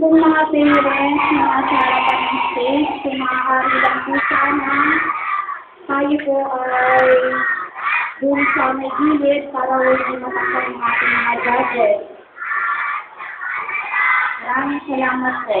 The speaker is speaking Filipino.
pong mga parents na nasa harapan ng stage, kung maaari lang po sana, tayo po ay dun sa may gilid para hindi matakot ang ating mga judges. Maraming salamat po.